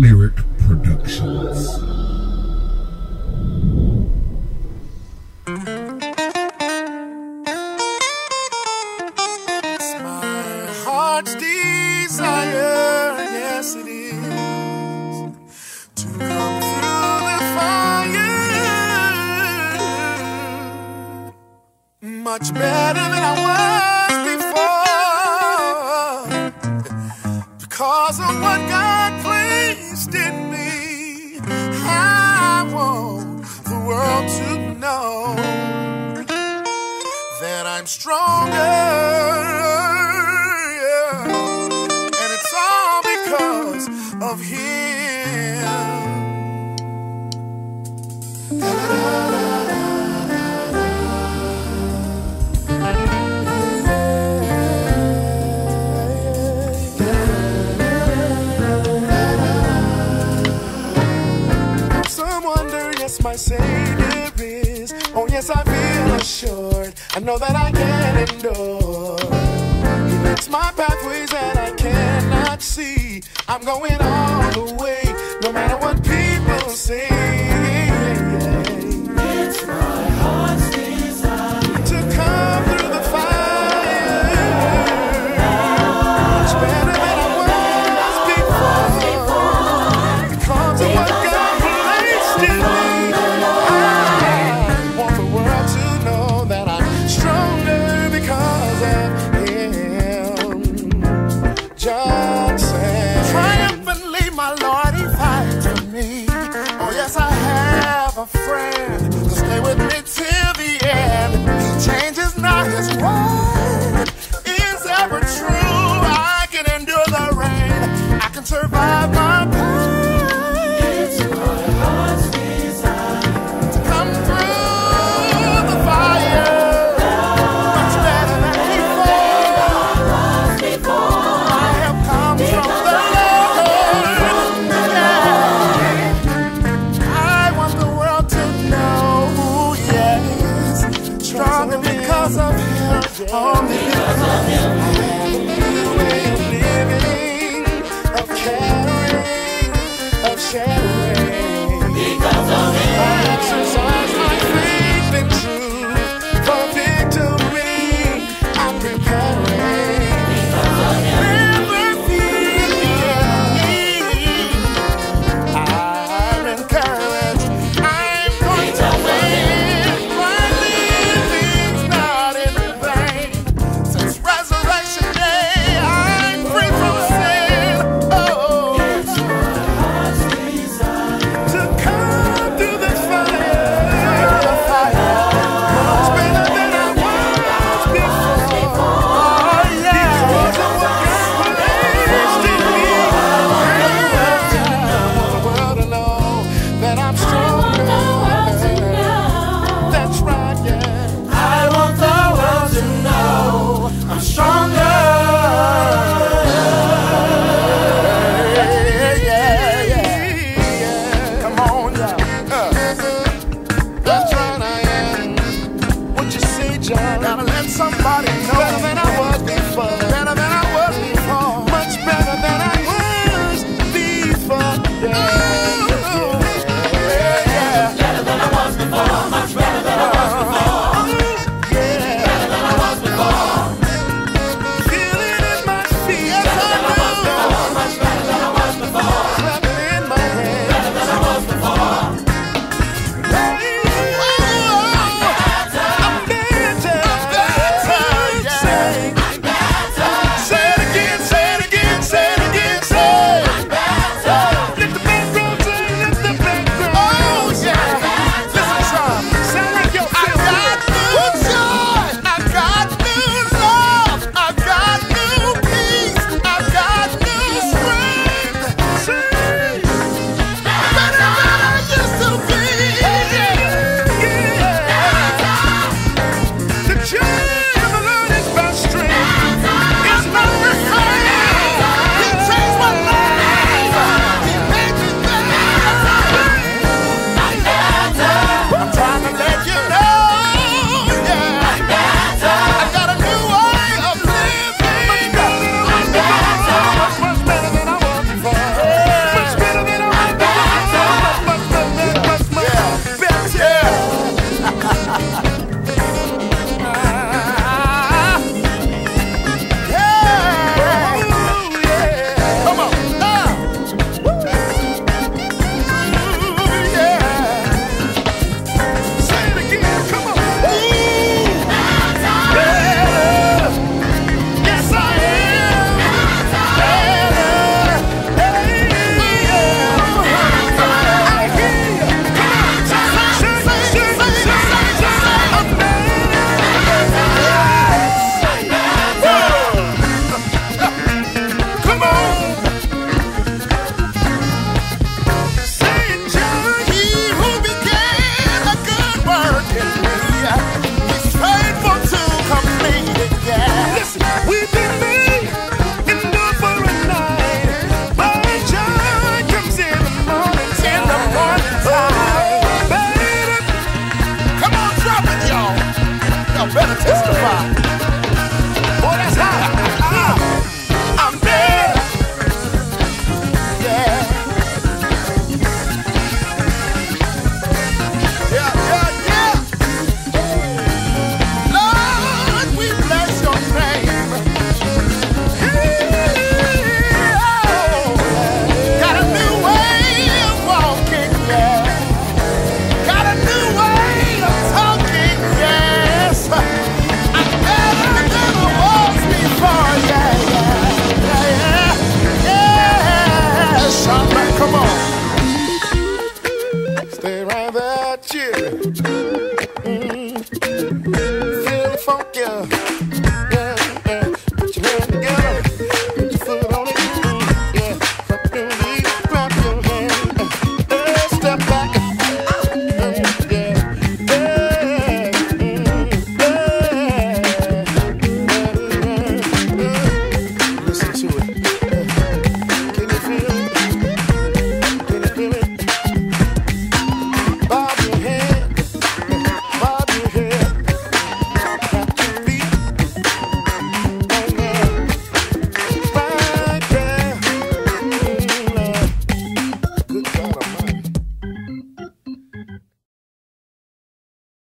Lyric Productions. It's my heart's desire, yes it is, to come through the fire much better than I was before because of what God placed in me. I want the world to know that I'm stronger. I know that I can endure. He makes my pathways that I cannot see. I'm going all the way, no matter what people say. Only because of him. Only because of him. love.